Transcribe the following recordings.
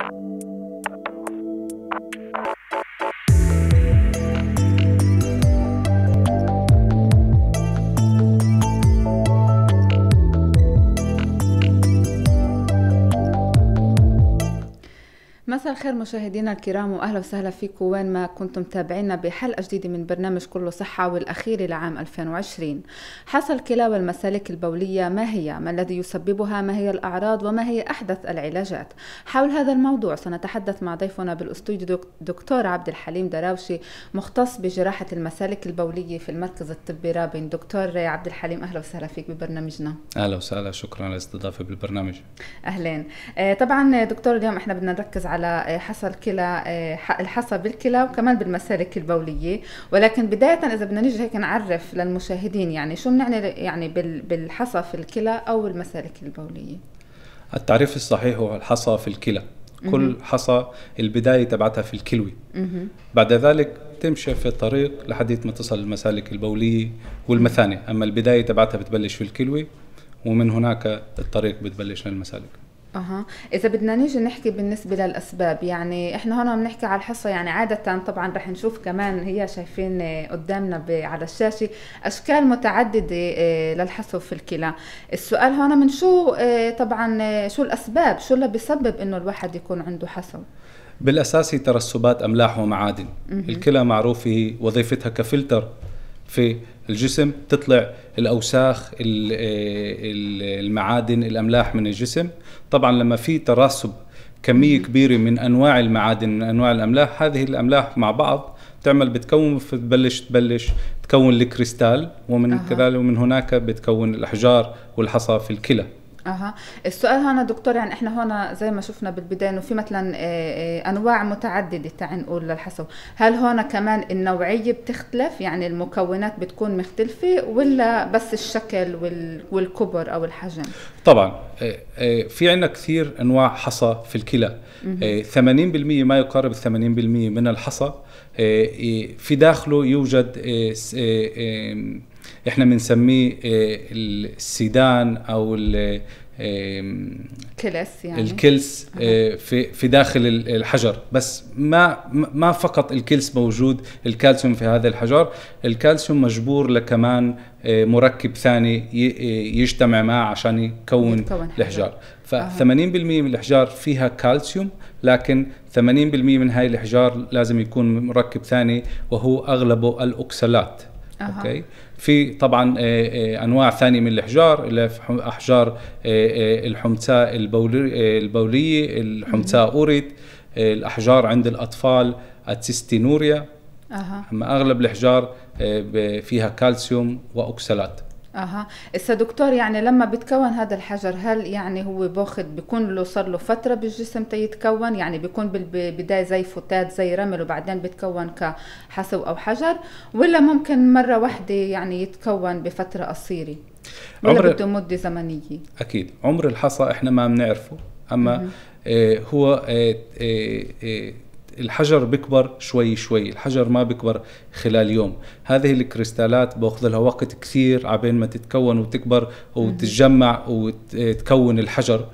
you الخير مشاهدينا الكرام وأهلا وسهلا فيكم وين ما كنتم تابعينا بحلقة جديدة من برنامج كله صحة والأخير لعام 2020. حصل الكلى والمسالك البولية ما هي؟ ما الذي يسببها؟ ما هي الأعراض؟ وما هي أحدث العلاجات؟ حول هذا الموضوع سنتحدث مع ضيفنا بالاستوديو دكتور عبد الحليم دراوشي مختص بجراحة المسالك البولية في المركز الطبي رابين. دكتور عبد الحليم أهلا وسهلا فيك ببرنامجنا. أهلا وسهلا شكرا على الاستضافة بالبرنامج. أهلين. آه، طبعا دكتور اليوم إحنا بدنا نركز على حصى الكلى آه، الحصى بالكلى وكمان بالمسالك البولية. ولكن بداية إذا بدنا نيجي هيك نعرف للمشاهدين يعني شو بنعني يعني بالحصى في الكلى أو المسالك البولية. التعريف الصحيح هو الحصى في الكلى كل حصى البداية تبعتها في الكلوي. بعد ذلك تمشي في الطريق لحد ما تصل المسالك البولية والمثانه أما البداية تبعتها بتبلش في الكلوي ومن هناك الطريق بتبلش للمسالك. أها. إذا بدنا نيجي نحكي بالنسبة للأسباب يعني إحنا هون بنحكي على الحصة يعني عادة طبعا رح نشوف كمان هي شايفين قدامنا على الشاشة أشكال متعددة آه، للحصو في الكلى. السؤال هون من شو آه، طبعا آه، شو الأسباب؟ شو اللي بيسبب إنه الواحد يكون عنده حصو بالأساس هي ترسبات أملاح ومعادن. الكلى معروفه وظيفتها كفلتر. في الجسم تطلع الأوساخ المعادن الأملاح من الجسم. طبعا لما في ترسب كمية كبيرة من أنواع المعادن من أنواع الأملاح هذه الأملاح مع بعض تعمل بتكون بتبلش تبلش تكون الكريستال ومن أه. كذلك ومن هناك بتكون الأحجار والحصى في الكلى. أها. السؤال هنا دكتور يعني إحنا هنا زي ما شفنا بالبداية إنه في مثلا آه، آه، أنواع متعددة تعال نقول للحصو هل هنا كمان النوعية بتختلف؟ يعني المكونات بتكون مختلفة ولا بس الشكل والكبر أو الحجم؟ طبعا آه، في عندنا كثير أنواع حصى في الكلى. 80% ما يقارب 80% من الحصى. في داخله يوجد إحنا بنسميه آه، ال סידן أو كلس يعني. الكلس آه، في في داخل الحجر. بس ما ما فقط الكلس موجود الكالسيوم في هذا الحجر. الكالسيوم مجبور لكمان آه، مركب ثاني يجتمع معه عشان يكون, يكون الاحجار ف 80% من الاحجار فيها كالسيوم لكن 80% من هاي الاحجار لازم يكون مركب ثاني وهو أغلبه الاوكسالات أه. Okay؟ في طبعا آه، آه، أنواع ثانية من الإحجار اللي أحجار آه، الحمضة البولية الحمضة urate الأحجار عند الأطفال ال cystinuria أه. أما أغلب الإحجار فيها كالسيوم واوكسالات أها. هسه دكتور يعني لما بيتكون هذا الحجر هل يعني هو باخذ بيكون له صار له فترة بالجسم تيتكون يعني بيكون بالبدايه زي فتات زي رمل وبعدين بيتكون كحصو أو حجر؟ ولا ممكن مرة واحدة يعني يتكون بفترة قصيرة؟ ولا عمر بده مدة زمنية؟ أكيد. عمر الحصى إحنا ما بنعرفه. أما آه هو آه آه, آه، الحجر بيكبر شوي شوي الحجر ما بيكبر خلال يوم هذه الكريستالات بأخذ لها وقت كثير عبين ما تتكون وتكبر وتتجمع وتكون الحجر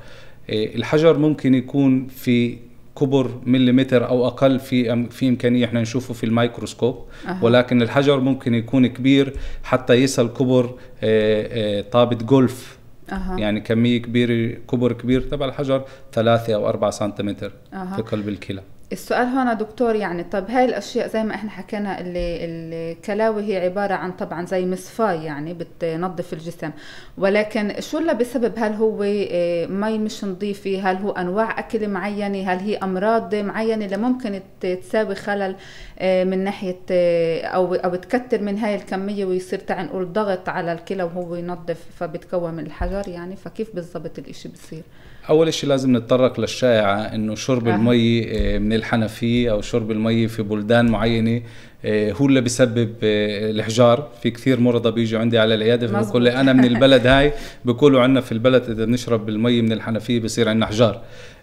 إيه، الحجر ممكن يكون في كبر مليمتر أو أقل في في إمكانية إحنا نشوفه في الميكروسكوب أه. ولكن الحجر ممكن يكون كبير حتى يصل كبر إيه، إيه، طابة جولف أه. يعني كمية كبيرة كبر كبير تبع الحجر ثلاثة أو أربعة سنتيمتر أه. في قلب الكلى السؤال هنا دكتور يعني طب هاي الأشياء زي ما إحنا حكينا اللي الكلاوي هي عبارة عن طبعا زي مصفاي يعني بتنظف الجسم. ولكن شو اللي بسبب؟ هل هو آه، مي مش نظيفة؟ هل هو أنواع أكل معينة؟ هل هي أمراض معينة اللي ممكن تساوي خلل آه، من ناحية آه، أو أو تكتر من هاي الكمية ويصير تعال نقول ضغط على الكلى وهو ينظف فبتكون من الحجر يعني؟ فكيف بالضبط الإشي بصير؟ أول شيء لازم نتطرق للشائعة إنه شرب آه. المي آه، من الحنفية أو شرب المي في بلدان معينة آه، هو اللي بيسبب آه، الإحجار. في كثير مرضى بيجوا عندي على العيادة فبقول لي أنا من البلد هاي بيقولوا عندنا في البلد إذا بنشرب المي من الحنفية بصير عندنا إحجار.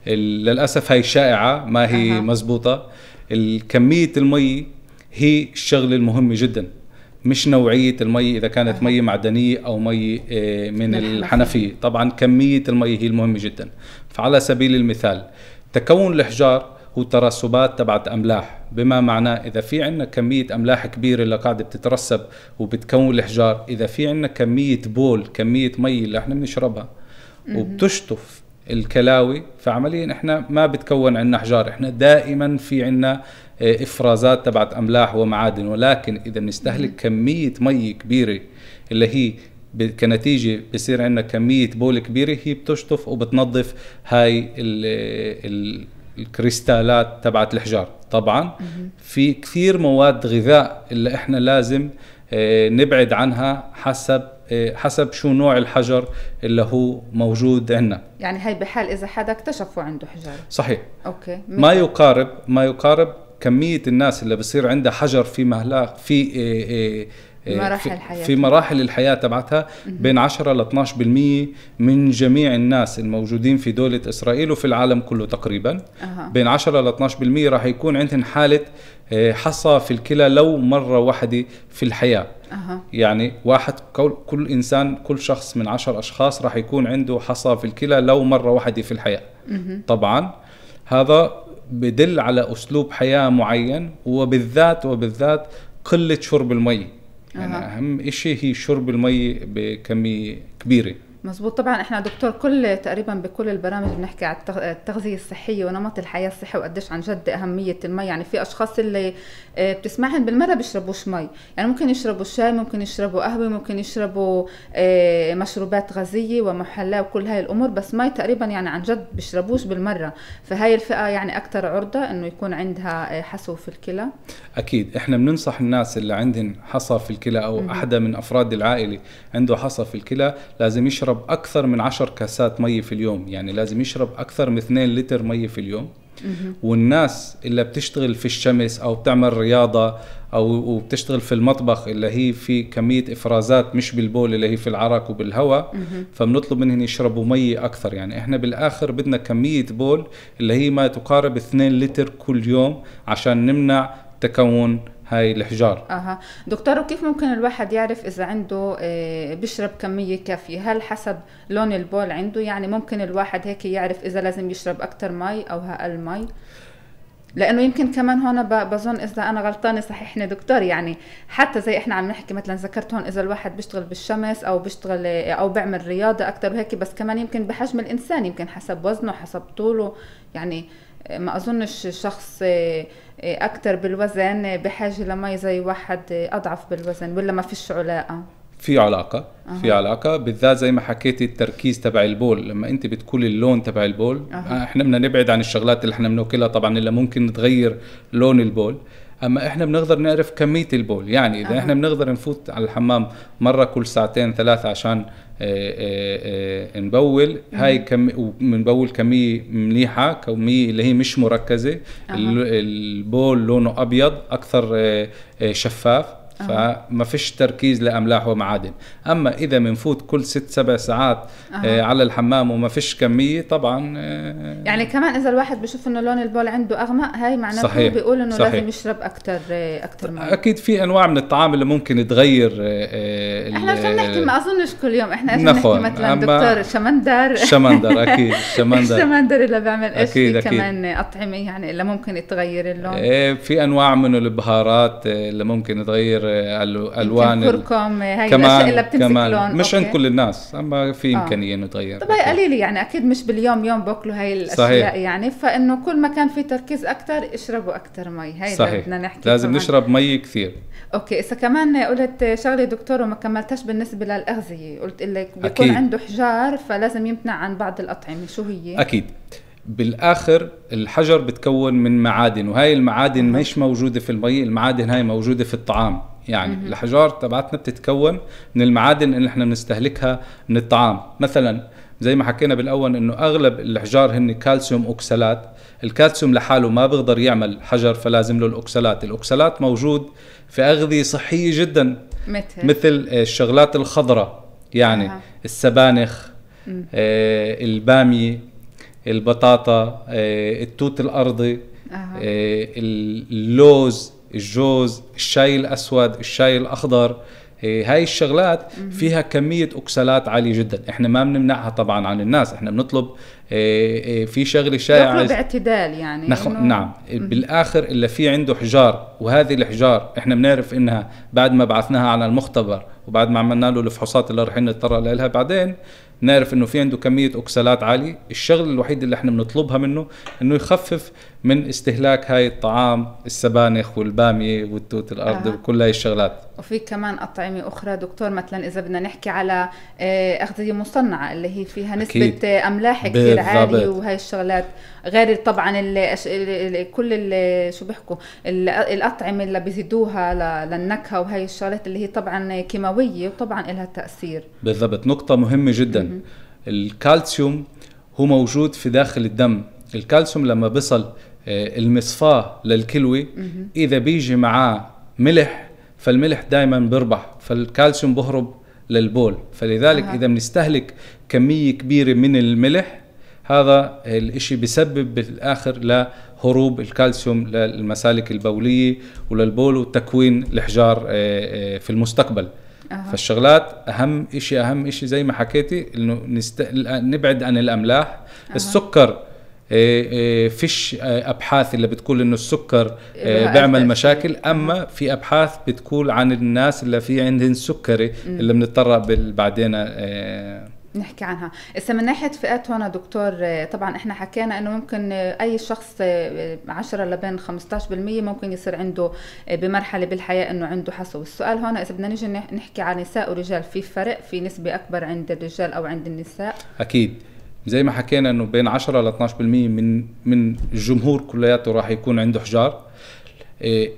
للأسف هاي شائعة ما هي أه. مزبوطة. الكمية المي هي الشغلة المهمة جدا. مش نوعية المي إذا كانت مي معدنية أو مي آه، من الحنفية. طبعا كمية المي هي المهمة جدا. فعلى سبيل المثال تكون الحجار هو ترسبات تبعت أملاح. بما معناه إذا في عندنا كمية أملاح كبيرة اللي قاعدة بتترسب وبتكون الحجار إذا في عندنا كمية بول كمية مي اللي إحنا بنشربها وبتشطف الكلاوي فعمليا إحنا ما بتكون عندنا احجار إحنا دائما في عندنا إفرازات تبعت أملاح ومعادن. ولكن إذا بنستهلك كمية مي كبيرة اللي هي كنتيجة بصير عندنا كمية بول كبيرة هي بتشطف وبتنظف هاي ال ال الكريستالات تبعت الحجار. طبعا في كثير مواد غذاء اللي إحنا لازم آه، نبعد عنها حسب آه، حسب شو نوع الحجر اللي هو موجود عندنا. يعني هي بحال إذا حدا اكتشفوا عنده حجر صحيح. أوكي. ما يقارب ما يقارب كمية الناس اللي بصير عندها حجر في مهلاك في آه، مراحل الحياة في مراحل الحياة تبعتها بين 10 ل 12% من جميع الناس الموجودين في دولة إسرائيل وفي العالم كله تقريبا أه. بين 10 ل 12% راح يكون عندهم حالة آه، حصى في الكلى لو مرة واحدة في الحياة أه. يعني واحد كل, كل إنسان كل شخص من 10 أشخاص راح يكون عنده حصى في الكلى لو مرة واحدة في الحياة أه. طبعا هذا بدل على أسلوب حياة معين وبالذات وبالذات قلة شرب المي يعني أه. أهم شيء هي شرب المي بكمية كبيرة مزبوط طبعا إحنا دكتور كل تقريبا بكل البرامج بنحكي على التغذية الصحية ونمط الحياة الصحي وقديش عن جد أهمية المي. يعني في أشخاص اللي آه، بتسمعهم بالمرة بيشربوش مي. يعني ممكن يشربوا شاي ممكن يشربوا قهوة ممكن يشربوا آه، مشروبات غازية ومحلاه وكل هاي الأمور. بس مي تقريبا يعني عن جد بيشربوش بالمرة. فهاي الفئة يعني أكثر عرضة إنه يكون عندها آه، حصو في الكلى. أكيد. إحنا بننصح الناس اللي عندهم حصى في الكلى أو أحدى من أفراد العائلة عنده حصى في الكلى لازم يشرب يشرب أكثر من 10 كاسات مي في اليوم. يعني لازم يشرب أكثر من 2 لتر مي في اليوم. والناس اللي بتشتغل في الشمس أو بتعمل رياضة أو بتشتغل في المطبخ اللي هي في كمية إفرازات مش بالبول اللي هي في العرق وبالهواء فبنطلب منهم يشربوا مي أكثر. يعني إحنا بالآخر بدنا كمية بول اللي هي ما تقارب 2 لتر كل يوم عشان نمنع تكون هاي الحجار. أها. دكتور وكيف ممكن الواحد يعرف إذا عنده آه، بيشرب كمية كافية؟ هل حسب لون البول عنده؟ يعني ممكن الواحد هيك يعرف إذا لازم يشرب أكثر مي أو أقل مي لأنه يمكن كمان هون بظن إذا أنا غلطانة صححني دكتور يعني حتى زي إحنا عم نحكي مثلا ذكرت هون إذا الواحد بيشتغل بالشمس أو بيشتغل أو بيعمل رياضة أكثر وهيك بس كمان يمكن بحجم الإنسان يمكن حسب وزنه حسب طوله يعني ما أظنش شخص آه، أكثر بالوزن بحاجة لمي زي واحد أضعف بالوزن ولا ما فيش علاقة في علاقة أه. في علاقة بالذات زي ما حكيتي التركيز تبع البول لما أنت بتقولي اللون تبع البول أه. إحنا بدنا نبعد عن الشغلات اللي إحنا بناكلها طبعا اللي ممكن تغير لون البول أما إحنا بنقدر نعرف كمية البول يعني إذا أه. إحنا بنقدر نفوت على الحمام مرة كل ساعتين ثلاثة عشان آه، آه، آه، نبول هاي كم بنبول كمية منيحة كمية اللي هي مش مركزة. أه. البول لونه أبيض أكثر شفاف. فما فيش تركيز لأملاح ومعادن أما إذا بنفوت كل ست سبع ساعات أه. على الحمام وما فيش كمية طبعا آه يعني كمان إذا الواحد بشوف إنه لون البول عنده أغمق هاي معناته صحيح. بيقول إنه صحيح. لازم يشرب أكثر أكثر ماء أكيد في أنواع من الطعام اللي ممكن تغير آه إحنا عشان نحكي ما أظنش كل يوم إحنا عشان نحكي مثلا دكتور شمندر شمندر أكيد شمندر الشمندر اللي بيعمل إيش أكيد أكيد. كمان أطعمة يعني اللي ممكن تغير اللون في أنواع من البهارات اللي ممكن تغير ألوان الكركم هاي كمان الاشياء اللي بتمسك كمان. لون. مش عند كل الناس أما في آه. امكانيه إنه تغير طبعا قليلة يعني أكيد مش باليوم يوم بأكلوا هاي الأشياء صحيح. يعني. فإنه كل ما كان في تركيز أكثر اشربوا أكثر مي. هاي صحيح. بدنا نحكي لازم كمان. نشرب مي كثير. okay إذا كمان قلت شغلة دكتور وما كملتش بالنسبة للأغذية قلت لك بيكون أكيد. عنده حجار فلازم يمتنع عن بعض الأطعمة. شو هي؟ أكيد. بالآخر الحجر بتكون من معادن وهي المعادن مش موجودة في المي المعادن هاي موجودة في الطعام. يعني مم. الأحجار تبعتنا بتتكون من المعادن اللي إحنا بنستهلكها من الطعام مثلا زي ما حكينا بالأول إنه أغلب الأحجار هن كالسيوم اوكسالات الكالسيوم لحاله ما بيقدر يعمل حجر فلازم له الاوكسالات الاوكسالات موجود في أغذية صحية جدا مثل مثل الشغلات الخضراء يعني آه. السبانخ آه البامية البطاطا آه التوت الأرضي آه. اللوز الجوز الشاي الأسود الشاي الأخضر إيه، هاي الشغلات فيها كمية أكسلات عالية جدا. إحنا ما بنمنعها طبعا عن الناس. إحنا بنطلب في شغلة شائعة. باعتدال يعني نخ... إنه- نعم. بالآخر اللي في عنده حجار وهذه الحجار إحنا بنعرف إنها بعد ما بعثناها على المختبر وبعد ما عملنا له الفحوصات اللي رح نتطرق لها بعدين نعرف إنه في عنده كمية اوكسالات عالية. الشغله الوحيده اللي إحنا بنطلبها منه إنه يخفف من استهلاك هاي الطعام السبانخ والبامية والتوت الأرض أها. وكل هاي الشغلات. وفي كمان أطعمة أخرى دكتور مثلا إذا بدنا نحكي على آه، أغذية مصنعة اللي هي فيها نسبة أكيد. آه، أملاح كثير بالضبط. وهي الشغلات. غير طبعا ال ال ال كل ال شو بيحكوا ال- الأطعمة اللي بيزيدوها ل- للنكهة وهي الشغلات اللي هي طبعا كيماوية وطبعا لها تأثير. بالضبط. نقطة مهمة جدا. الكالسيوم هو موجود في داخل الدم. الكالسيوم لما بيصل آه، المصفاة للكلوة إذا بيجي معاه ملح فالملح دائما بيربح فالكالسيوم بهرب للبول. فلذلك أها. إذا بنستهلك كمية كبيرة من الملح هذا الإشي بيسبب بالآخر لهروب الكالسيوم للمسالك البولية وللبول وتكوين الحجار آه، آه، في المستقبل. أها. فالشغلات أهم شيء أهم شيء زي ما حكيتي إنه نست... نبعد عن الأملاح. السكر آه، فيش أبحاث اللي بتقول إنه السكر لها بيعمل. مشاكل. أما في أبحاث بتقول عن الناس اللي في عندهم سكري اللي بنتطرق بعدين نحكي عنها. هسه من ناحية فئات هون دكتور آه، طبعا إحنا حكينا إنه ممكن آه، أي شخص آه، 10 لبين 15% ممكن يصير عنده آه، بمرحلة بالحياة إنه عنده حصو السؤال هون إذا بدنا نيجي نح- نحكي عن نساء ورجال في فرق في نسبة أكبر عند الرجال أو عند النساء؟ أكيد. زي ما حكينا إنه بين 10 ل 12% من من الجمهور كلياته راح يكون عنده حجار.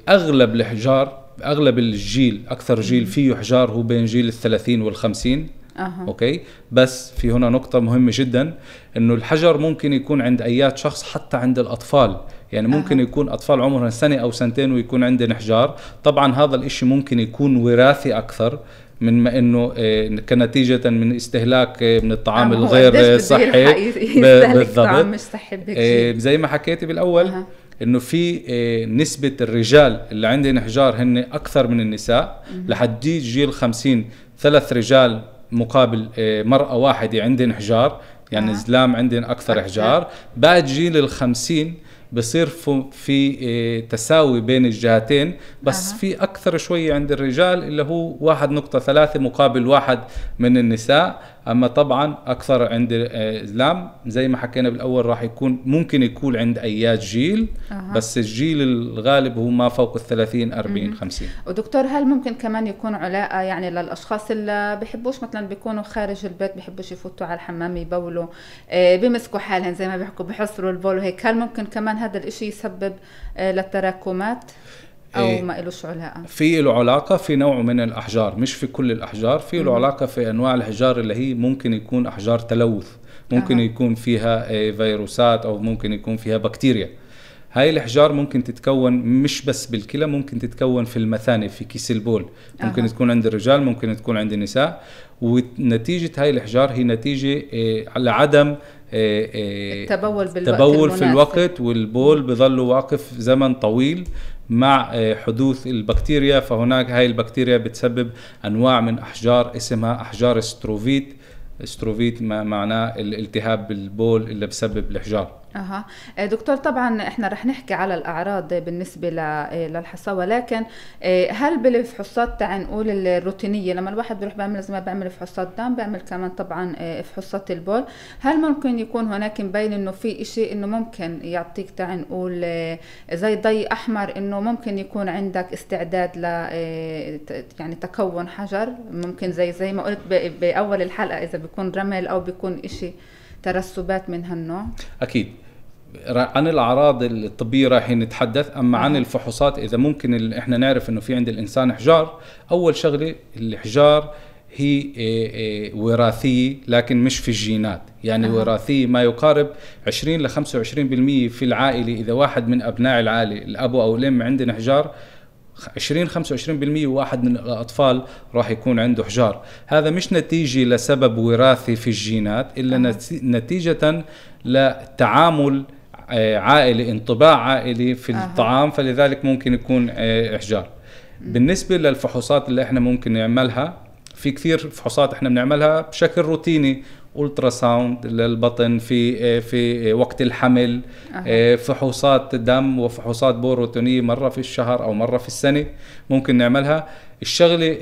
أغلب الحجار أغلب الجيل أكثر جيل فيه حجار هو بين جيل ال 30 وال 50 أها. أوكي؟ بس في هنا نقطة مهمة جدا إنه الحجر ممكن يكون عند ايات شخص حتى عند الأطفال. يعني ممكن أها. يكون أطفال عمرهم سنة أو سنتين ويكون عندهم حجار. طبعا هذا الإشي ممكن يكون وراثي أكثر من ما إنه آه، كنتيجة من استهلاك آه، من الطعام الغير صحي. يلحق ب- يستهلك طعام مش صحي بهيك آه، زي ما حكيتي بالأول أها. إنه في نسبة الرجال اللي عندهم حجار هن أكثر من النساء. لحد جيل 50 ثلاث رجال مقابل آه، مرأة واحدة عندهم حجار يعني آه. زلام عندهم أكثر أكثر. حجار بعد جيل ال 50 بصير في آه، تساوي بين الجهتين بس أها. في أكثر شوي عند الرجال اللي هو واحد نقطة ثلاثة مقابل واحد من النساء أما طبعا أكثر عند آه، زلام زي ما حكينا بالأول راح يكون ممكن يكون عند ايات جيل أها. بس الجيل الغالب هو ما فوق ال 30 40 50 ودكتور هل ممكن كمان يكون علاقة يعني للأشخاص اللي بيحبوش؟ مثلا بيكونوا خارج البيت بيحبوش يفوتوا على الحمام يبولوا آه، بيمسكوا حالهم زي ما بيحكوا بيحصروا البول وهيك. هل ممكن كمان هذا الإشي يسبب آه، للتراكمات؟ أو إيه. ما إلوش علاقة في له علاقة في نوع من الأحجار مش في كل الأحجار في له علاقة في أنواع الأحجار اللي هي ممكن يكون أحجار تلوث ممكن أها. يكون فيها آه، فيروسات أو ممكن يكون فيها بكتيريا هاي الأحجار ممكن تتكون مش بس بالكلى ممكن تتكون في المثانة في كيس البول ممكن أها. تكون عند الرجال ممكن تكون عند النساء ونتيجة هاي الأحجار هي نتيجة آه، لعدم آه، التبول بالوقت التبول في. الوقت والبول بظل واقف زمن طويل مع آه، حدوث البكتيريا. فهناك هاي البكتيريا بتسبب أنواع من أحجار اسمها أحجار ستروفيت. ستروفيت ما معناه الالتهاب بالبول اللي بسبب الحجار أها. آه، دكتور طبعا إحنا رح نحكي على الأعراض بالنسبة آه، للحصى ولكن آه، هل بالفحوصات تعال نقول الروتينية لما الواحد بيروح بيعمل زي ما بيعمل فحوصات دم بيعمل كمان طبعا فحوصات البول. هل ممكن يكون هناك مبين إنه في إشي إنه ممكن يعطيك تعال نقول زي ضي أحمر إنه ممكن يكون عندك استعداد ل يعني تكون حجر؟ ممكن زي زي ما قلت بأول الحلقة إذا بيكون رمل أو بيكون إشي ترسبات من هالنوع؟ أكيد. عن الأعراض الطبية رايحين نتحدث أما عن. الفحوصات إذا ممكن إحنا نعرف إنه في عند الإنسان حجار أول شغلة الحجار هي إيه، إيه، وراثيه لكن مش في الجينات يعني أها. وراثيه ما يقارب 20 ل 25% في العائلة إذا واحد من أبناء العائلة الأب أو الأم عندنا حجار 20 25% واحد من الأطفال راح يكون عنده حجار هذا مش نتيجة لسبب وراثي في الجينات إلا. نتي- نتيجة لتعامل عائلي انطباع عائلي في أها. الطعام فلذلك ممكن يكون آه، إحجار بالنسبة للفحوصات اللي إحنا ممكن نعملها في كثير فحوصات إحنا بنعملها بشكل روتيني ultrasound للبطن في في وقت الحمل أه. فحوصات دم وفحوصات روتينية مرة في الشهر أو مرة في السنة ممكن نعملها الشغلة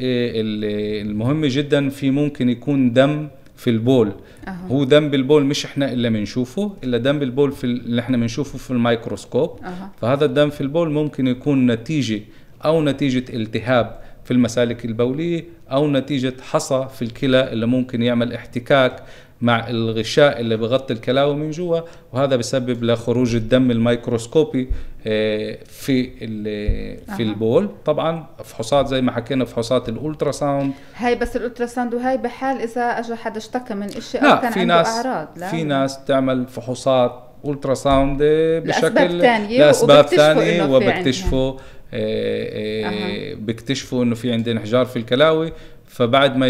المهمة جدا في ممكن يكون دم في البول أه. هو دم بالبول مش إحنا الا بنشوفه إلا دم بالبول في اللي إحنا بنشوفه في الميكروسكوب أه. فهذا الدم في البول ممكن يكون نتيجة أو نتيجة التهاب في المسالك البولية أو نتيجة حصى في الكلى اللي ممكن يعمل احتكاك مع الغشاء اللي بغطي الكلاوي من جوا وهذا بسبب لخروج الدم الميكروسكوبي آه، في في البول. طبعا فحوصات زي ما حكينا فحوصات ال ultrasound هاي بس ال ultrasound وهي بحال إذا اجى حدا اشتكى من شيء أو كان في عنده ناس أعراض لا. في ناس تعمل فحوصات ultrasound بشكل لأسباب ثانية لاسباب ثانية وبكتشفوا آه، آه، بيكتشفوا إنه في عندنا حجار في الكلاوي. فبعد ما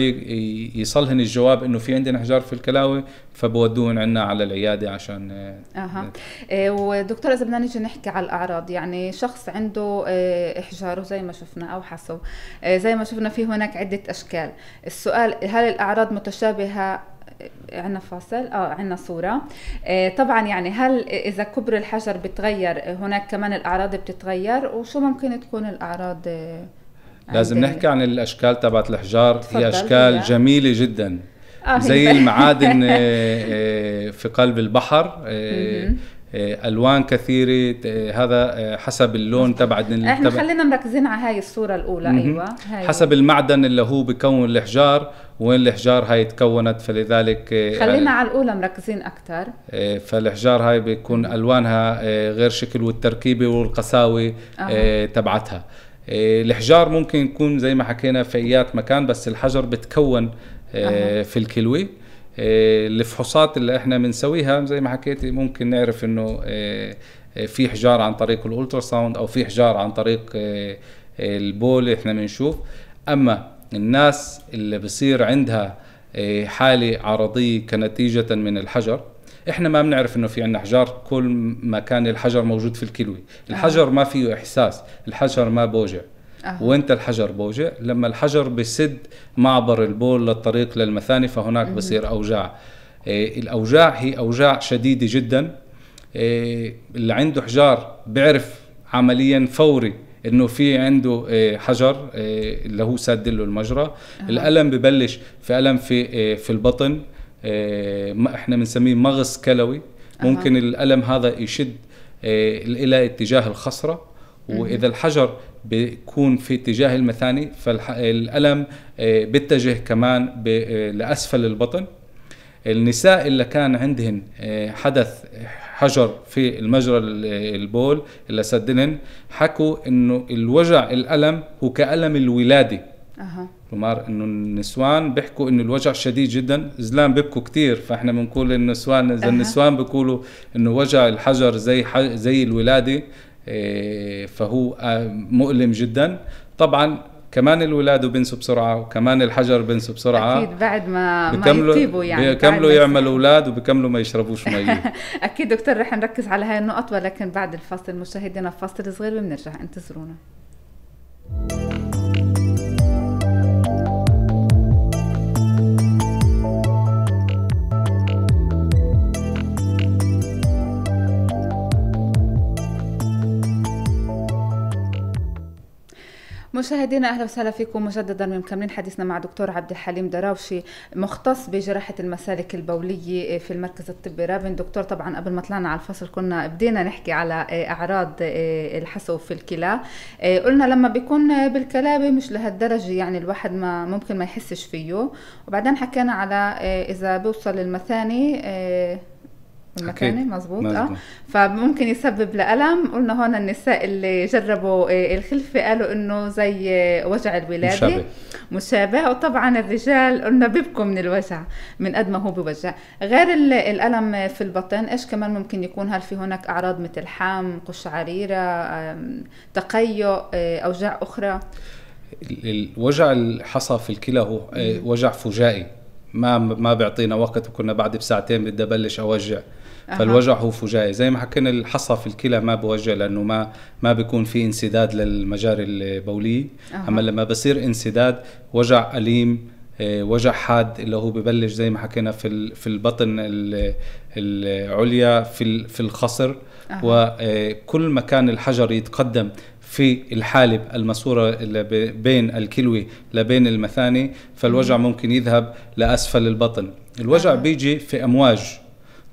يصلهن الجواب إنه في عندنا حجار في الكلاوي فبودوهن عنا على العيادة عشان آه، أها. إيه ودكتور إذا بدنا نيجي نحكي على الأعراض يعني شخص عنده إحجار زي ما شفنا أو حصو زي ما شفنا في هناك عدة أشكال. السؤال هل الأعراض متشابهة عندنا فاصل؟ آه عندنا صورة. آه طبعا يعني هل إذا كبر الحجر بتغير هناك كمان الأعراض بتتغير؟ وشو ممكن تكون الأعراض آه لازم نحكي عن الأشكال تبعت الأحجار هي أشكال هي. جميلة جدا. آه زي المعادن آه، آه، في قلب البحر آه، ألوان كثيرة هذا حسب اللون تبع إحنا خلينا مركزين على هاي الصورة الأولى. أيوه هاي. حسب المعدن اللي هو بكون الاحجار وين الاحجار هاي تكونت فلذلك خلينا على الأولى مركزين أكثر فالاحجار هاي بيكون ألوانها غير شكل والتركيبة والقساوة أه. تبعتها. الاحجار ممكن يكون زي ما حكينا فئيات مكان بس الحجر بتكون أه. في الكلوه الفحوصات اللي إحنا بنسويها زي ما حكيتي ممكن نعرف إنه في حجار عن طريق ال ultrasound أو في حجار عن طريق البول إحنا بنشوف أما الناس اللي بصير عندها حالة عرضية كنتيجة من الحجر إحنا ما بنعرف إنه في عندنا احجار كل ما كان الحجر موجود في الكلوي الحجر ما فيه إحساس الحجر ما بوجع أه. وإمتى الحجر بوجع لما الحجر بسد معبر البول للطريق للمثاني فهناك. بصير أوجاع إيه الأوجاع هي أوجاع شديدة جدا إيه اللي عنده حجار بيعرف عمليا فوري إنه في عنده إيه حجر إيه اللي هو ساد له المجرى أه. الألم ببلش في ألم في إيه في البطن إحنا بنسميه مغص كلوي. ممكن أه. الألم هذا يشد إيه إلى اتجاه الخصرة. وإذا الحجر بيكون في اتجاه المثاني فالالم بيتجه كمان لأسفل البطن. النساء اللي كان عندهن حدث حجر في المجرى البول اللي سدنن حكوا إنه الوجع الألم هو كألم الولادة. أها. إنه النسوان بيحكوا إنه الوجع شديد جدا. زلام بيبكوا كثير فإحنا بنقول النسوان إذا أه. النسوان بيقولوا إنه وجع الحجر زي زي الولادة إيه، فهو آه، مؤلم جدا. طبعا كمان الولاد بنسوا بسرعة وكمان الحجر بنسوا بسرعة. أكيد بعد ما ما يطيبوا يعني بيكملوا يعملوا أولاد وبيكملوا ما يشربوش مي. أكيد دكتور رح نركز على هاي النقط ولكن بعد الفاصل مشاهدينا فاصل صغير وبنرجع. انتظرونا. مشاهدينا أهلا وسهلا فيكم مجددا مكملين حديثنا مع دكتور عبد الحليم دراوشي مختص بجراحه المسالك البولية في المركز الطبي رابن. دكتور طبعا قبل ما طلعنا على الفصل كنا بدينا نحكي على أعراض الحسو في الكلى. قلنا لما بيكون بالكلابه مش لهالدرجة يعني الواحد ما ممكن ما يحسش فيه. وبعدين حكينا على إذا بيوصل للمثاني المكاني مظبوط آه. فممكن يسبب لألم. قلنا هون النساء اللي جربوا آه، الخلفة قالوا إنه زي آه، وجع الولادة. مشابه. مشابه. وطبعا الرجال قلنا بيبكوا من الوجع من قد ما هو بوجع غير الألم في البطن إيش كمان ممكن يكون؟ هل في هناك أعراض مثل حام قشعريرة تقيؤ آه، أوجاع أخرى؟ الوجع الحصى في الكلى هو وجع فجائي. ما ما بيعطينا وقت. وكنا بعد بساعتين بدي أبلش أوجع. فالوجع هو فجائي. زي ما حكينا الحصى في الكلى ما بوجع لأنه ما ما بيكون في انسداد للمجاري البولية. أما لما بصير انسداد وجع أليم آه، وجع حاد اللي هو ببلش زي ما حكينا في في البطن العليا في في الخصر. أه. وكل ما كان الحجر يتقدم في الحالب الماسورة بين الكلوي لبين المثاني فالوجع ممكن يذهب لأسفل البطن. الوجع أه. بيجي في أمواج.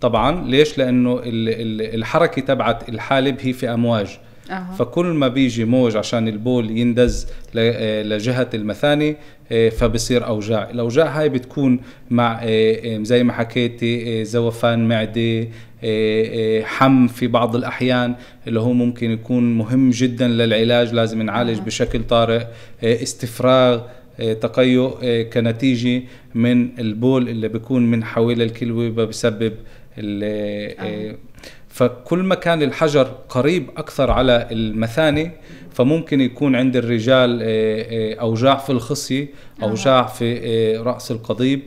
طبعا. ليش؟ لأنه الحركة تبعت الحالب هي في أمواج. أه. فكل ما بيجي موج عشان البول يندز آه، لجهة المثاني آه، فبصير أوجاع. الأوجاع هاي بتكون مع آه، زي ما حكيتي زوفان معدة حم في بعض الأحيان اللي هو ممكن يكون مهم جدا للعلاج. لازم نعالج أه. بشكل طارئ استفراغ تقيؤ كنتيجة من البول اللي بيكون من حوالي الكلوة بسبب أه. فكل ما كان الحجر قريب أكثر على المثاني فممكن يكون عند الرجال آه، آه، أوجاع في الخصيه أوجاع في آه، رأس القضيب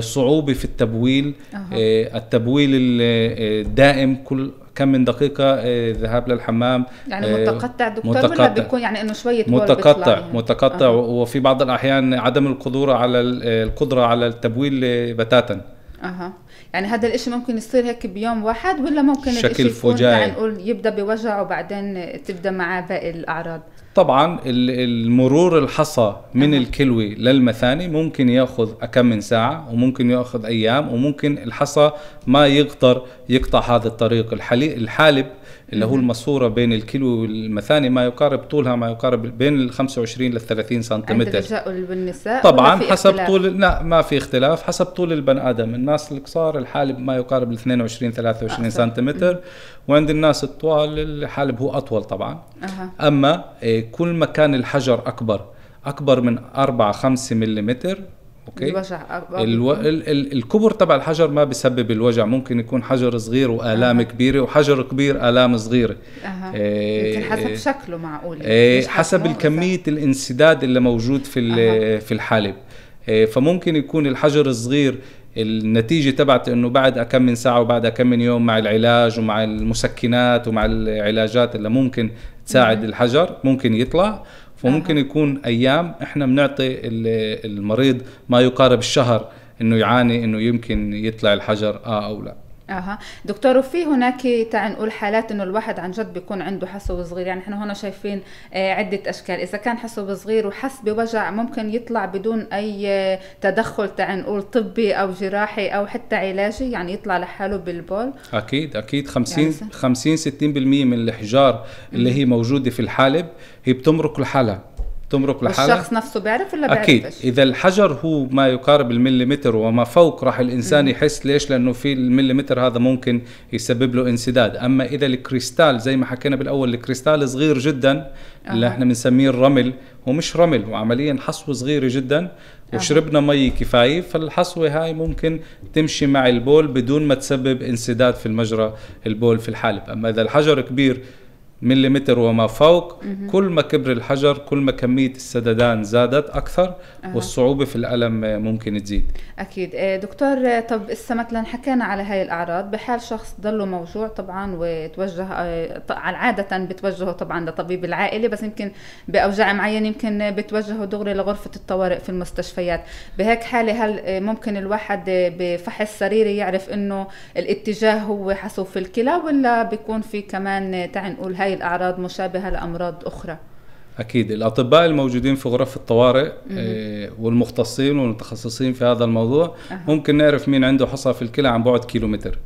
صعوبة في التبويل التبويل الدائم كل كم من دقيقة ذهاب للحمام يعني متقطع دكتور متقطع ولا بيكون يعني إنه شوية متقطع يعني. متقطع أه. وفي بعض الأحيان عدم القدرة على القدرة على التبويل بتاتا أها يعني هذا الإشي ممكن يصير هيك بيوم واحد ولا ممكن شكل فجائي. نقول يبدأ بوجع وبعدين تبدأ معاه باقي الأعراض؟ طبعا المرور الحصى من أه. الكلوي للمثاني ممكن يأخذ كم من ساعة وممكن يأخذ أيام وممكن الحصى ما يقدر يقطع هذا الطريق الحالب. اللي هو الماسورة بين الكيلو والمثاني ما يقارب طولها ما يقارب بين ال 25 لل 30 سنتيمتر عند الرجال والنساء طبعا حسب طول لا ما في اختلاف. حسب طول البني آدم. الناس القصار الحالب ما يقارب ال 22 23 سنتيمتر. وعند الناس الطوال الحالب هو أطول طبعا. أه. أما إيه، كل ما كان الحجر أكبر أكبر من 4 5 ملم أوكي؟ الوجع ألو... ال... ال... الكبر تبع الحجر ما بسبب الوجع ممكن يكون حجر صغير وآلام أه. كبيرة وحجر كبير آلام صغيرة. أه. إيه... يمكن حسب شكله معقول. إيه حسب الكمية الانسداد اللي موجود في أه. في الحالب إيه فممكن يكون الحجر الصغير النتيجة تبعت إنه بعد كم من ساعة وبعد كم من يوم مع العلاج ومع المسكنات ومع العلاجات اللي ممكن تساعد الحجر ممكن يطلع. فممكن يكون أيام إحنا بنعطي المريض ما يقارب الشهر إنه يعاني إنه يمكن يطلع الحجر آه أو لا. أها. دكتور وفي هناك تعال نقول حالات إنه الواحد عن جد بيكون عنده حصوه صغير يعني إحنا هنا شايفين آه، عدة أشكال. إذا كان حصوه صغير وحس بوجع ممكن يطلع بدون أي تدخل تعال نقول طبي أو جراحي أو حتى علاجي يعني يطلع لحاله بالبول. أكيد أكيد. 50 يعني 50 60% من الإحجار اللي هي موجودة في الحالب هي بتمرق لحالها. تمرق لحالها؟ الشخص نفسه بيعرف ولا بيعرف أكيد. إذا الحجر هو ما يقارب المليمتر وما فوق راح الإنسان. يحس ليش؟ لأنه في المليمتر هذا ممكن يسبب له انسداد. أما إذا الكريستال زي ما حكينا بالأول الكريستال صغير جدا. اللي إحنا بنسميه الرمل هو مش رمل هو عمليا حصوة صغيرة جدا وشربنا مي كفاية فالحصوة هاي ممكن تمشي مع البول بدون ما تسبب انسداد في المجرى البول في الحالب. أما إذا الحجر كبير مليمتر وما فوق. مم. كل ما كبر الحجر كل ما كمية السددان زادت أكثر أه. والصعوبة في الألم ممكن تزيد. أكيد. آه، دكتور طب هسه مثلا حكينا على هاي الأعراض. بحال شخص ضله موجوع طبعا وتوجه آه، عادة بتوجهه طبعا لطبيب العائلة بس يمكن بأوجاع معينة يمكن بتوجهه دغري لغرفة الطوارئ في المستشفيات. بهيك حالة هل ممكن الواحد بفحص سريري يعرف إنه الاتجاه هو حصوف الكلى ولا بيكون في كمان تعال نقول هاي الأعراض مشابهة لأمراض أخرى أكيد الأطباء الموجودين في غرف الطوارئ آه والمختصين والمتخصصين في هذا الموضوع أه. ممكن نعرف مين عنده حصى في الكلى عن بعد كيلومتر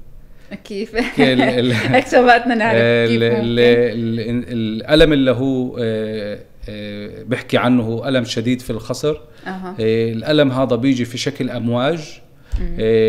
كيف؟ هيك شبقتنا نعرف كيف الألم اللي هو آه، آه، بحكي عنه هو ألم شديد في الخصر أه. الألم هذا بيجي في شكل أمواج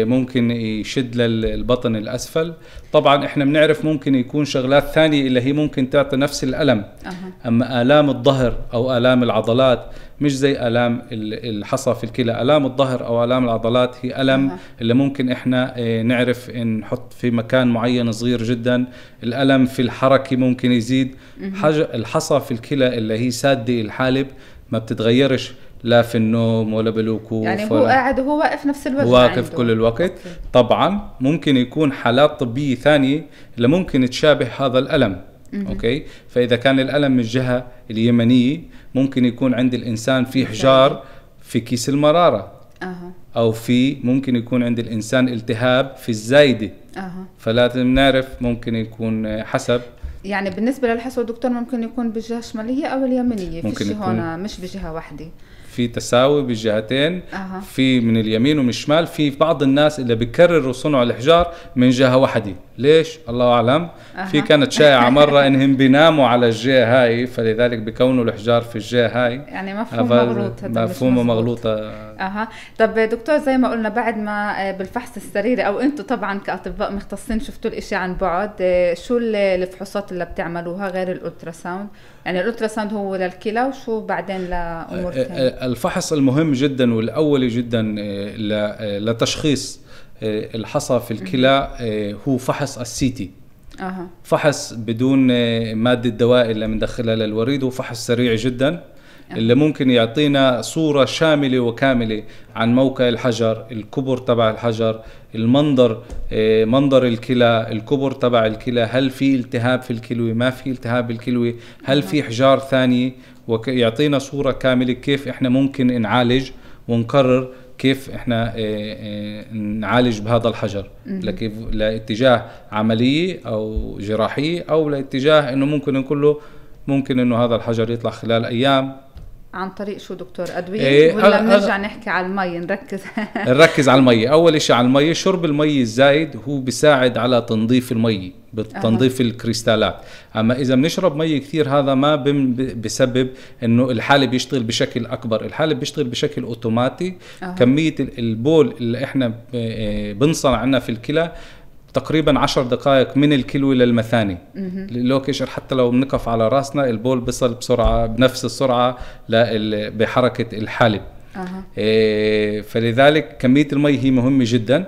ممكن يشد للبطن الأسفل. طبعا إحنا بنعرف ممكن يكون شغلات ثانية اللي هي ممكن تعطي نفس الألم. أه. أما آلام الظهر أو آلام العضلات مش زي آلام الحصى في الكلى. آلام الظهر أو آلام العضلات هي ألم أه. اللي ممكن إحنا إيه، نعرف نحط في مكان معين صغير جدا. الألم في الحركة ممكن يزيد. حاجة الحصى في الكلى اللي هي سادة الحالب ما بتتغيرش. لا في النوم ولا بالوقوف يعني هو قاعد وهو واقف نفس الوقت واقف عنده. كل الوقت. okay. طبعا ممكن يكون حالات طبية ثانية اللي ممكن تشابه هذا الألم. م-م. okay؟ فإذا كان الألم من الجهة اليمنية ممكن يكون عند الإنسان في حجار في كيس المرارة. أها. أو في ممكن يكون عند الإنسان التهاب في الزايدة. أها. فلازم نعرف ممكن يكون حسب. يعني بالنسبة للحصوه دكتور ممكن يكون بالجهة الشمالية أو اليمينيه ممكن فيش يكون- هون مش بجهة واحدة. في تساوي بالجهتين أها. في من اليمين ومن الشمال في بعض الناس اللي بيكرروا صنع الحجار من جهة واحدة ليش؟ الله أعلم. أها. في كانت شائعة مرة انهم بيناموا على الجهة هاي فلذلك بيكونوا الحجار في الجهة هاي. يعني مفهوم مغلوط مفهومه. مغلوطه أها. طب دكتور زي ما قلنا بعد ما آه، بالفحص السريري أو أنتم طبعا كأطباء مختصين شفتوا الإشي عن بعد آه، شو ال- الفحوصات اللي بتعملوها غير ال ultrasound؟ يعني ال ultrasound هو للكلى وشو بعدين لأمور ثانية آه، الفحص المهم جدا والاولي جدا لتشخيص الحصى في الكلى آه، هو فحص ال CT أها. فحص بدون آه، مادة دواء اللي بندخلها للوريد وفحص سريع جدا اللي ممكن يعطينا صورة شاملة وكاملة عن موقع الحجر الكبر تبع الحجر المنظر آه، منظر الكلى الكبر تبع الكلى هل في التهاب في الكلوة ما في التهاب بالكلوة هل في حجار ثانية ويعطينا صورة كاملة كيف إحنا ممكن نعالج ونقرر كيف إحنا آه، آه، نعالج بهذا الحجر. لكيف؟ لاتجاه عمليه أو جراحيه أو لاتجاه إنه ممكن نقول له ممكن إنه هذا الحجر يطلع خلال أيام. عن طريق شو دكتور أدوية؟ إيه، ولا بنرجع نحكي على المي نركز. نركز على المي. أول شيء على المي شرب المي الزايد هو بيساعد على تنظيف المي بتنظيف الكريستالات. أما إذا بنشرب مي كثير هذا ما بسبب إنه الحالب بيشتغل بشكل أكبر. الحالب بيشتغل بشكل أوتوماتي. أها. كمية ال- البول اللي إحنا آه، بنصنع عندنا في الكلى تقريبا عشر دقائق من الكلوة للمثاني ال location حتى لو بنقف على رأسنا البول بيصل بسرعة بنفس السرعة لل- بحركة الحالب. إيه، فلذلك كمية المي هي مهمة جدا.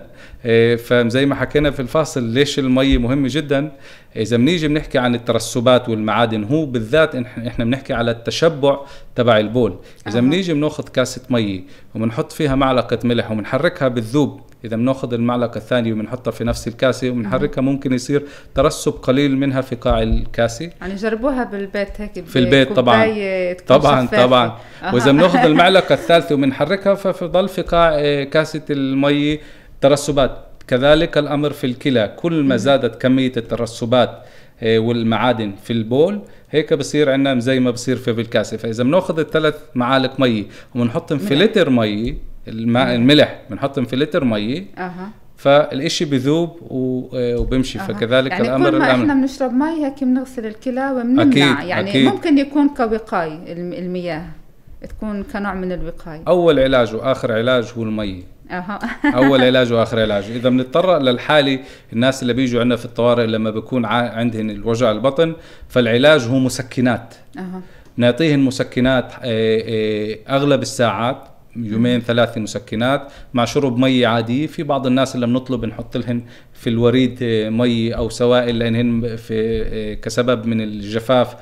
فزي ما حكينا في الفاصل ليش المي مهمة جدا؟ إذا بنيجي بنحكي عن الترسبات والمعادن هو بالذات إحنا بنحكي على التشبع تبع البول. أها. بنيجي بناخذ كاسة مي وبنحط فيها معلقة ملح وبنحركها بتذوب. إذا بناخذ المعلقة الثانية وبنحطها في نفس الكاسة وبنحركها ممكن يصير ترسب قليل منها في قاع الكاسة. يعني جربوها بالبيت هيك في البيت طبعا. طبعا شفافة. طبعا. وإذا بناخذ المعلقة الثالثة وبنحركها فبضل في قاع آه، كاسة المي ترسبات كذلك الأمر في الكلى. كل ما زادت كمية الترسبات آه، والمعادن في البول هيك بصير عندنا زي ما بصير في بالكاسه فإذا بنأخذ الثلاث معالق مي وبنحطهم في. لتر مي الماء الملح بنحطهم في لتر مي أها. فالإشي بذوب آه، وبمشي. أها. فكذلك يعني الأمر كل ما الأمر. إحنا بنشرب مي هيك بنغسل الكلى وبنمنع أكيد، يعني أكيد. ممكن يكون كوقاي الم- المياه تكون كنوع من الوقايه أول علاج وآخر علاج هو المي. أول علاج وآخر علاج. إذا بنتطرق للحالة الناس اللي بيجوا عندنا في الطوارئ لما بيكون عندهم الوجع البطن فالعلاج هو مسكنات. نعطيهم مسكنات آه، آه، أغلب الساعات يومين ثلاثة مسكنات مع شرب مي عادية في بعض الناس اللي بنطلب نحط لهم في الوريد آه، مي أو سوائل لأنهن في كسبب من الجفاف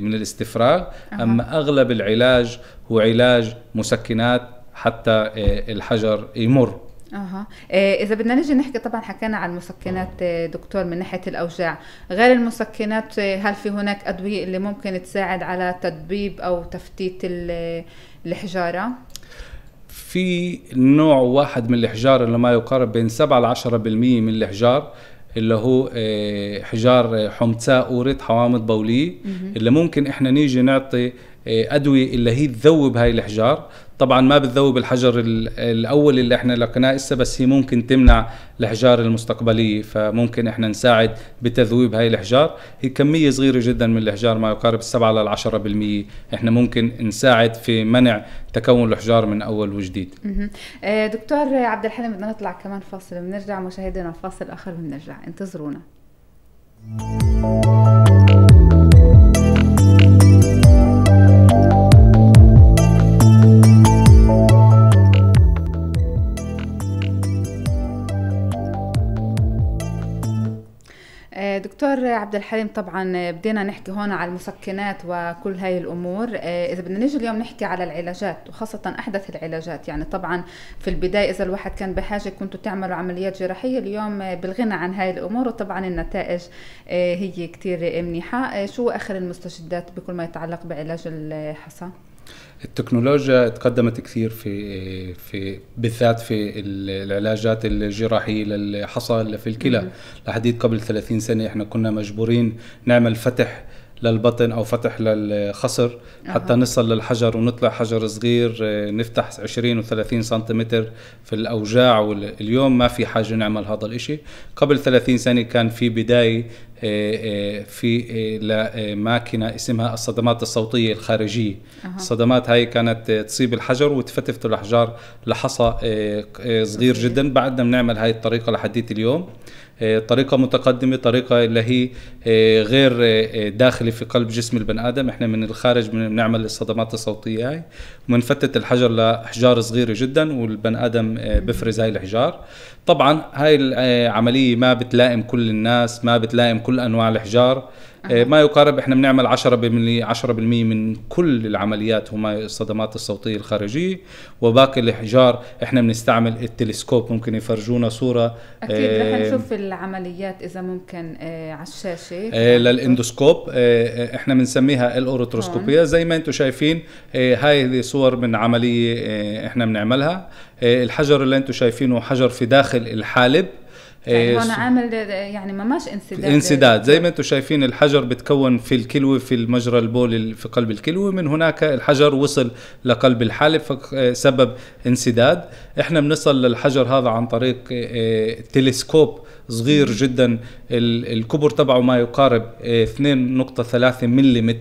من الاستفراغ. أما أغلب العلاج هو علاج مسكنات حتى آه، الحجر يمر. أها. إيه إذا بدنا نيجي نحكي طبعا حكينا عن المسكنات إيه، دكتور من ناحية الأوجاع. غير المسكنات هل في هناك أدوية اللي ممكن تساعد على تدبيب أو تفتيت ال- الحجارة؟ في نوع واحد من الحجار اللي ما يقارب بين 7 ل 10% من الحجار اللي هو آه، حجار آه، حمتاء أورت حوامض بولية اللي ممكن إحنا نيجي نعطي آه، أدوية اللي هي تذوب هاي الحجار. طبعا ما بتذوب الحجر ال- الأول اللي إحنا لقيناه إسا بس هي ممكن تمنع الحجار المستقبلية فممكن إحنا نساعد بتذويب هاي الحجار هي كمية صغيرة جدا من الحجار ما يقارب 7 ل 10% إحنا ممكن نساعد في منع تكون الحجار من أول وجديد. إيه، دكتور عبد الحليم بدنا نطلع كمان فاصل. بنرجع مشاهدينا فاصل آخر بنرجع انتظرونا. دكتور عبد الحليم طبعا بدينا نحكي هون على المسكنات وكل هاي الأمور. آه، إذا بدنا نيجي اليوم نحكي على العلاجات وخاصة أحدث العلاجات يعني طبعا في البداية إذا الواحد كان بحاجة كنتوا تعملوا عمليات جراحية اليوم بالغنى عن هاي الأمور وطبعا النتائج آه، هي كتير منيحة. آه، شو أخر المستجدات بكل ما يتعلق بعلاج الحصى؟ التكنولوجيا تقدمت كثير في في بالذات في العلاجات الجراحية للحصى في الكلى. لحديد قبل 30 سنة إحنا كنا مجبورين نعمل فتح للبطن أو فتح للخصر حتى أه. نصل للحجر ونطلع حجر صغير نفتح 20 و30 سنتيمتر في الأوجاع واليوم ما في حاجة نعمل هذا الإشي. قبل 30 سنة كان في بداية في لماكينه اسمها الصدمات الصوتية الخارجية. أه. الصدمات هاي كانت تصيب الحجر وتفتفت الأحجار لحصى صغير جدا. بعدنا بنعمل هاي الطريقة لحديت اليوم آه، طريقة متقدمة طريقة اللي هي آه، غير آه، داخلة في قلب جسم البني آدم. إحنا من الخارج بنعمل الصدمات الصوتية هاي. وبنفتت الحجر لأحجار صغيرة جدا والبني آدم بفرز هاي الأحجار طبعا هاي العملية ما بتلائم كل الناس ما بتلائم كل أنواع الأحجار أه. ما يقارب إحنا بنعمل 10% 10% من كل العمليات هما الصدمات الصوتية الخارجية وباقي الإحجار. إحنا بنستعمل التلسكوب ممكن يفرجونا صورة أكيد رح آه، نشوف العمليات إذا ممكن آه على الشاشه للاندوسكوب. إحنا بنسميها الأوروتروسكوبية. زي ما أنتم شايفين هاي صور من عملية إحنا بنعملها. الحجر اللي أنتم شايفينه حجر في داخل الحالب. هون عامل يعني ما ماش انسداد. انسداد. زي ما أنتم شايفين الحجر بتكون في الكلوة في المجرى البول في قلب الكلوة. من هناك الحجر وصل لقلب الحالب فسبب انسداد. إحنا بنصل للحجر هذا عن طريق آه، تلسكوب صغير جدا. الكبر تبعه ما يقارب 2.3 آه، ملم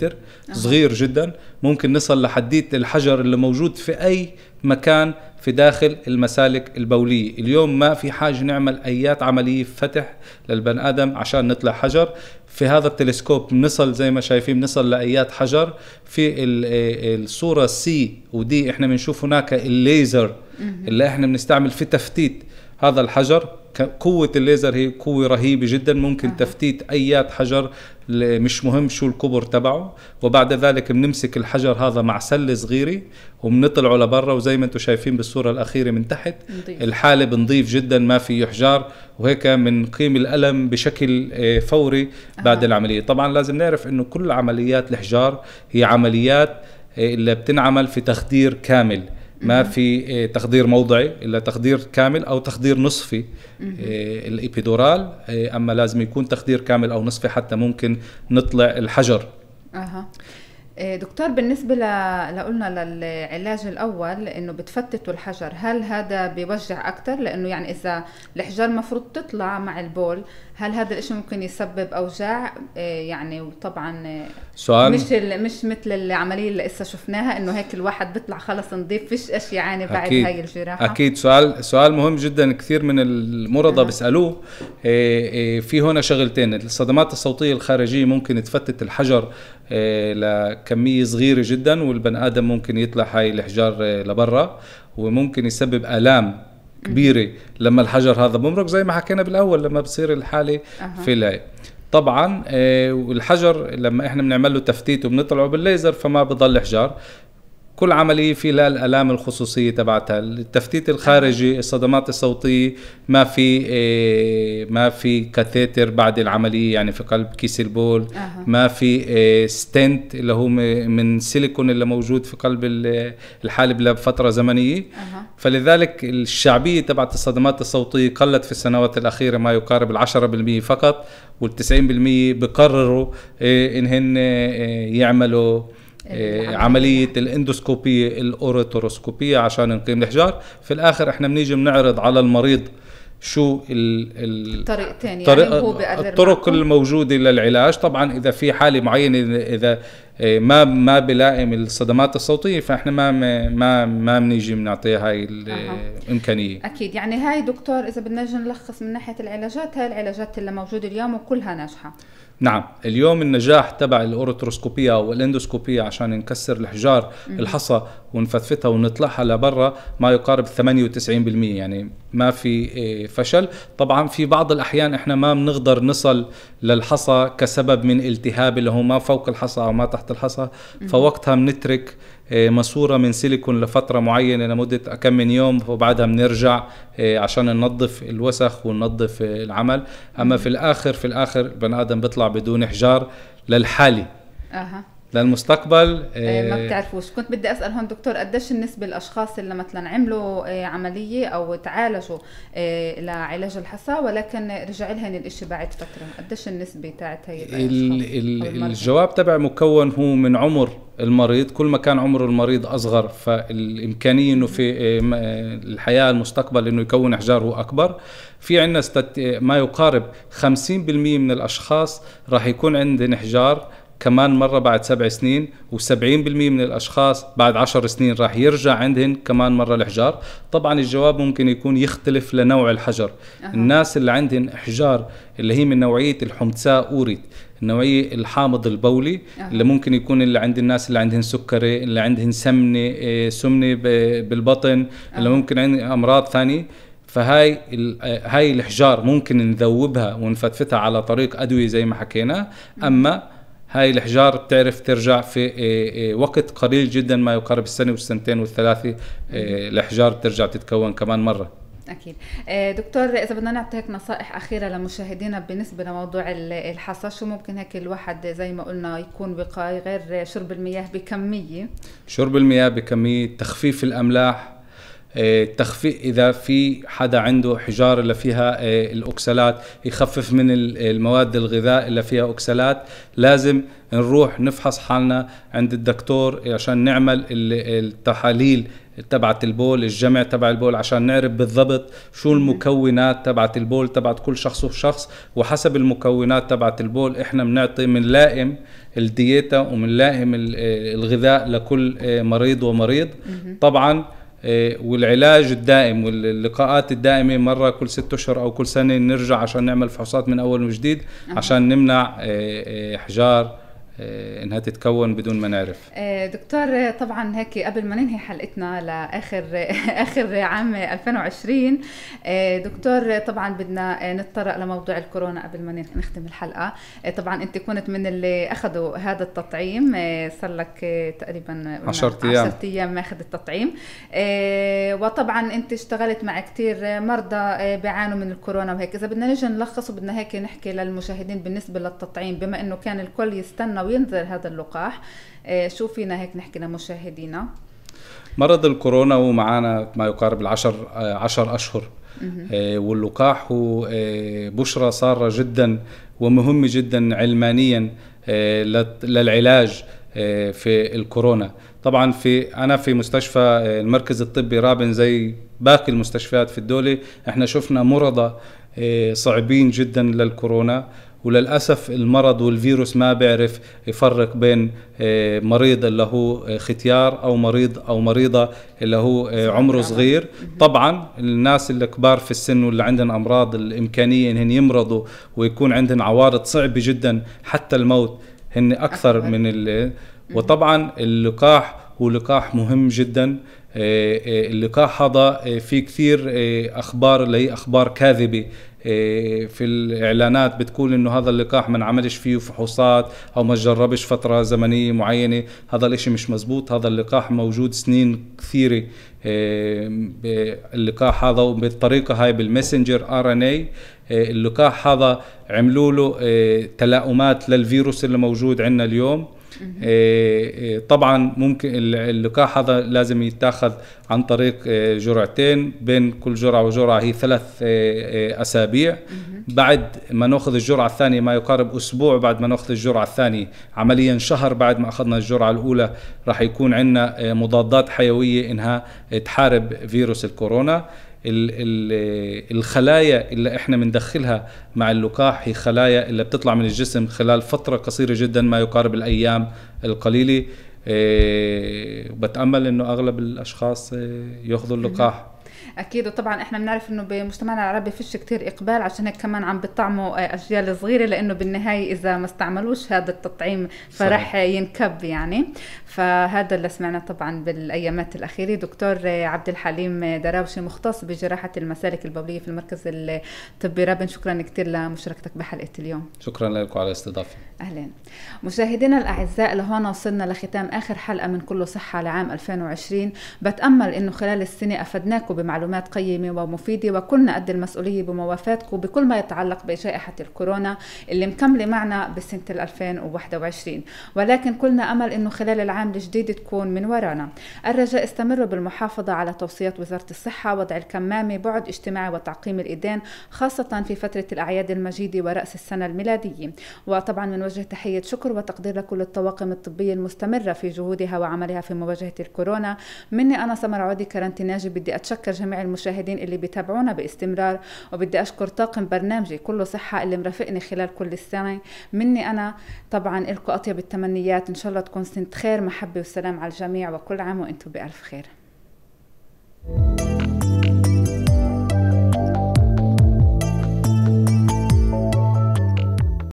صغير جدا. ممكن نصل لحديت الحجر اللي موجود في أي مكان في داخل المسالك البولية. اليوم ما في حاجة نعمل أيات عملية فتح للبن آدم عشان نطلع حجر. في هذا التلسكوب بنصل زي ما شايفين بنصل لأيات حجر. في الصورة C و D إحنا بنشوف هناك الليزر اللي إحنا بنستعمل في تفتيت هذا الحجر. قوة الليزر هي قوة رهيبة جدا ممكن أه. تفتيت أيات حجر مش مهم شو الكبر تبعه وبعد ذلك بنمسك الحجر هذا مع سلة صغيرة وبنطلعه لبرا وزي ما أنتم شايفين بالصورة الأخيرة من تحت نضيف. الحالب نضيف جدا ما فيه حجار وهيك بنقيم الألم بشكل آه، فوري بعد أه. العملية طبعا لازم نعرف إنه كل عمليات الحجار هي عمليات آه، اللي بتنعمل في تخدير كامل ما في آه، تخدير موضعي إلا تخدير كامل أو تخدير نصفي. آه، الابيدورال آه، أما لازم يكون تخدير كامل أو نصفي حتى ممكن نطلع الحجر. أها. دكتور بالنسبة لقلنا للعلاج الأول إنه بتفتتوا الحجر هل هذا بيوجع أكثر لأنه يعني إذا الحجار المفروض تطلع مع البول هل هذا الإشي ممكن يسبب أوجاع؟ يعني وطبعا سؤال. مش مش مثل العملية اللي لسه شفناها إنه هيك الواحد بيطلع خلص نظيف فيش إشي يعاني بعد أكيد. هاي الجراحة. أكيد. سؤال سؤال مهم جدا كثير من المرضى أه. بيسألوه. إيه إيه في هنا شغلتين. الصدمات الصوتية الخارجية ممكن تفتت الحجر لكمية صغيرة جدا والبني آدم ممكن يطلع هاي الحجار إيه لبرا وممكن يسبب آلام كبيرة لما الحجر هذا بمرق زي ما حكينا بالأول لما بصير الحالة أه. في العين. طبعا آه، والحجر لما إحنا بنعمل له تفتيت وبنطلعه بالليزر فما بضل حجار كل عملية في لها الآلام الخصوصية تبعتها التفتيت الخارجي الصدمات الصوتية ما في آه، ما في catheter بعد العملية يعني في قلب كيس البول أه. ما في stent اللي هو من سيليكون اللي موجود في قلب الحالب لفترة زمنية أه. فلذلك الشعبية تبعت الصدمات الصوتية قلت في السنوات الأخيرة ما يقارب العشرة بالمية فقط والتسعين بالمية بقرروا آه، إنهن يعملوا إيه، عملية الاندوسكوبية الاوروتوروسكوبية عشان نقيم الحجار في الآخر إحنا بنيجي بنعرض على المريض شو الطريقتين يعني هو الطرق معكم. الموجودة للعلاج. طبعا إذا في حالة معينة إذا إيه، ما ما بلائم الصدمات الصوتية فإحنا ما ما ما بنيجي بنعطيها هاي الإمكانية. أكيد. يعني هاي دكتور إذا بدنا نلخص من ناحية العلاجات هاي العلاجات اللي موجودة اليوم وكلها ناجحة. نعم. اليوم النجاح تبع الاوروتروسكوبيا أو الاندوسكوبيا عشان نكسر الحجار الحصى ونفتفتها ونطلعها لبرا ما يقارب 98% يعني ما في إيه، فشل. طبعا في بعض الأحيان إحنا ما بنقدر نصل للحصى كسبب من التهاب اللي هو ما فوق الحصى أو ما تحت الحصى فوقتها بنترك ماسورة من سيليكون لفترة معينة لمدة كم من يوم وبعدها بنرجع إيه، عشان ننظف الوسخ وننظف العمل. أما في الآخر في الآخر البني آدم بيطلع بدون احجار للحالي. أها. للمستقبل آه ما بتعرفوش. كنت بدي أسأل هون دكتور قديش النسبة الأشخاص اللي مثلا عملوا آه عملية أو تعالجوا لعلاج الحصى ولكن رجع لهم الإشي بعد فترة؟ قديش النسبة تاعت هي الجواب تبع مكون هو من عمر المريض. كل ما كان عمر المريض أصغر فالإمكانية إنه في الحياة المستقبل إنه يكون إحجار هو أكبر. في عندنا ما يقارب 50% من الأشخاص راح يكون عندهم إحجار كمان مرة بعد سبع سنين و70% من الأشخاص بعد عشر سنين راح يرجع عندهم كمان مرة الإحجار طبعا الجواب ممكن يكون يختلف لنوع الحجر أه. الناس اللي عندهم إحجار اللي هي من نوعية ال חומצה אורית النوعية الحامض البولي أه. اللي ممكن يكون اللي عند الناس اللي عندهم سكري اللي عندهم سمنة إيه، سمنة بالبطن أه. اللي ممكن عندهم أمراض ثانية فهاي هاي الحجار ممكن نذوبها ونفتفتها على طريق أدوية زي ما حكينا أما هاي الحجار بتعرف ترجع في إيه، إيه، وقت قليل جدا ما يقارب السنة والسنتين والثلاثة إيه، الحجار بترجع تتكون كمان مرة. أكيد. دكتور إذا بدنا نعطي هيك نصائح أخيرة لمشاهدينا بالنسبة لموضوع الحصى شو ممكن هيك الواحد زي ما قلنا يكون وقاي غير شرب المياه بكمية؟ شرب المياه بكمية تخفيف الأملاح تخفيف إذا في حدا عنده حجار اللي فيها آه، الاوكسالات يخفف من المواد الغذاء اللي فيها اوكسالات لازم نروح نفحص حالنا عند الدكتور عشان نعمل التحاليل تبعت البول الجمع تبع البول عشان نعرف بالضبط شو المكونات تبعت البول تبعت كل شخص وشخص. وحسب المكونات تبعت البول إحنا بنعطي بنلائم الدييتا وبنلائم الغذاء لكل آه، مريض ومريض. طبعا والعلاج الدائم واللقاءات الدائمة مرة كل ست أشهر أو كل سنة نرجع عشان نعمل فحوصات من أول وجديد عشان نمنع إيه، إيه، آه، إنها تتكون بدون ما نعرف آه، دكتور طبعا هيك قبل ما ننهي حلقتنا لآخر آخر عام 2020 آه، دكتور طبعا بدنا نتطرق لموضوع الكورونا قبل ما نختم الحلقة. طبعا أنت كنت من اللي أخذوا هذا التطعيم صار لك تقريبا 10 أيام. 10 أيام ماخذ التطعيم. وطبعا أنت اشتغلت مع كثير مرضى بيعانوا من الكورونا وهيك. إذا بدنا نجي نلخص وبدنا هيك نحكي للمشاهدين بالنسبة للتطعيم بما إنه كان الكل يستنى وينزل هذا اللقاح. آه، شو فينا هيك نحكي لمشاهدينا؟ مرض الكورونا هو معنا ما يقارب العشر آه، عشر أشهر. آه، واللقاح هو بشرى سارة جدا ومهمة جدا علمانيا للعلاج في الكورونا. طبعا في أنا في مستشفى المركز الطبي رابن زي باقي المستشفيات في الدولة إحنا شفنا مرضى صعبين جدا للكورونا. وللأسف المرض والفيروس ما بيعرف يفرق بين آه، مريض اللي هو آه، ختيار أو مريض أو مريضة اللي هو آه، عمره صغير. طبعا الناس اللي كبار في السن واللي عندهم أمراض الإمكانية انهم يمرضوا ويكون عندهم عوارض صعبة جدا حتى الموت هن أكثر من وطبعا اللقاح هو لقاح مهم جدا. اللقاح هذا في كثير أخبار اللي هي أخبار كاذبة. في الإعلانات بتقول إنه هذا اللقاح ما انعملش فيه فحوصات أو ما جربش فترة زمنية معينة. هذا الإشي مش مزبوط. هذا اللقاح موجود سنين كثيرة. إيه، اللقاح هذا بالطريقة هاي بالمسنجر آر إن اي اللقاح هذا عملوا له إيه، تلاؤمات للفيروس اللي موجود عندنا اليوم. إيه، إيه، طبعا ممكن اللقاح هذا لازم يتاخذ عن طريق إيه، جرعتين. بين كل جرعة وجرعة هي ثلاث أسابيع. بعد ما نأخذ الجرعة الثانية ما يقارب أسبوع بعد ما نأخذ الجرعة الثانية. عمليا شهر بعد ما أخذنا الجرعة الأولى راح يكون عندنا مضادات حيوية إنها تحارب فيروس الكورونا. الخلايا اللي إحنا بندخلها مع اللقاح هي خلايا اللي بتطلع من الجسم خلال فترة قصيرة جدا ما يقارب الأيام القليلة. إيه، بتأمل إنه أغلب الأشخاص يأخذوا اللقاح. أكيد. وطبعا إحنا بنعرف إنه بمجتمعنا العربي فيش كتير إقبال عشان هيك كمان عم بيطعموا آه، أجيال صغيرة لأنه بالنهاية إذا ما استعملوش هذا التطعيم فرح ينكب يعني. فهذا اللي سمعنا طبعا بالأيامات الأخيرة. دكتور آه، عبد الحليم دراوشي مختص بجراحة المسالك البولية في المركز الطبي رابن. شكرا كثير لمشاركتك بحلقة اليوم. شكرا لكم على الاستضافة. أهلا. مشاهدينا الأعزاء لهون وصلنا لختام آخر حلقة من كله صحة لعام 2020 بتأمل إنه خلال السنة أفدناكم بمعلومات معلومات قيمة ومفيدة وكلنا قد المسؤولية بموافاتكم بكل ما يتعلق بجائحة الكورونا اللي مكملة معنا بسنة 2021 ولكن كلنا أمل أنه خلال العام الجديد تكون من ورانا. الرجاء استمروا بالمحافظة على توصيات وزارة الصحة وضع الكمامة بعد اجتماعي وتعقيم الإيدين خاصة في فترة الأعياد المجيدة ورأس السنة الميلادية. وطبعا من وجه تحية شكر وتقدير لكل الطواقم الطبية المستمرة في جهودها وعملها في مواجهة الكورونا. مني أنا سمر عودي كرنتي بدي أتشكر جميع جميع المشاهدين اللي بيتابعونا باستمرار وبدي أشكر طاقم برنامجي كله صحة اللي مرافقني خلال كل السنة. مني أنا طبعا لكم أطيب التمنيات. إن شاء الله تكون سنة خير محبة وسلام على الجميع وكل عام وأنتم بألف خير. thank you